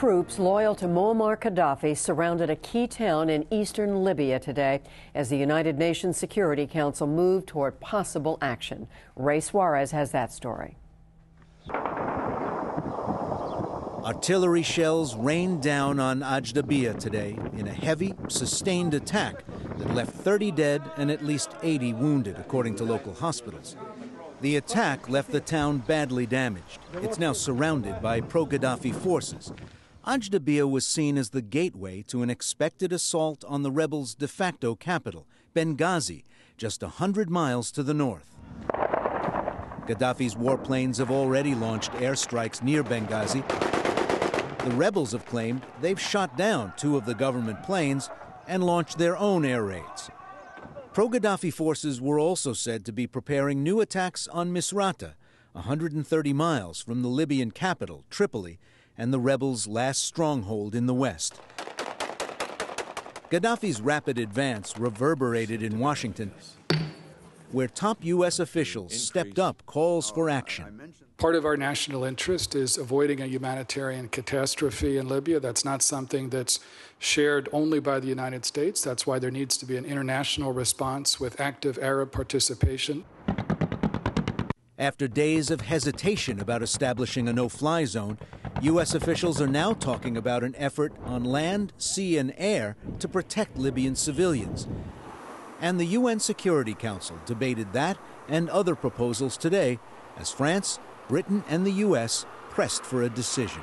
troops loyal to Muammar Gaddafi surrounded a key town in eastern Libya today as the United Nations Security Council moved toward possible action. Ray Suarez has that story. Artillery shells rained down on Ajdabiya today in a heavy, sustained attack that left 30 dead and at least 80 wounded, according to local hospitals. The attack left the town badly damaged. It's now surrounded by pro Gaddafi forces. Ajdabiya was seen as the gateway to an expected assault on the rebels' de facto capital, Benghazi, just 100 miles to the north. Gaddafi's warplanes have already launched airstrikes near Benghazi. The rebels have claimed they've shot down two of the government planes and launched their own air raids. Pro Gaddafi forces were also said to be preparing new attacks on Misrata, 130 miles from the Libyan capital, Tripoli, and the rebels' last stronghold in the west. Gaddafi's rapid advance reverberated in Washington, where top U.S. officials stepped up calls for action. Part of our national interest is avoiding a humanitarian catastrophe in Libya. That's not something that's shared only by the United States. That's why there needs to be an international response with active Arab participation. After days of hesitation about establishing a no fly zone, U.S. officials are now talking about an effort on land, sea, and air to protect Libyan civilians. And the UN Security Council debated that and other proposals today as France Britain and the U.S. pressed for a decision.